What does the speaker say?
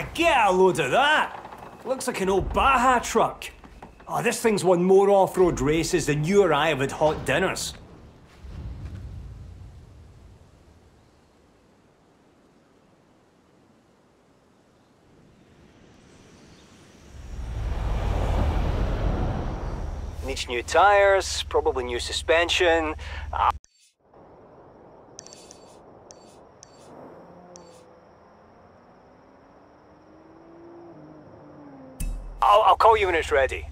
Ah, get a load of that! Looks like an old Baja truck. Oh, this thing's won more off-road races than you or I have had hot dinners. Needs new tyres, probably new suspension. I'll, I'll call you when it's ready.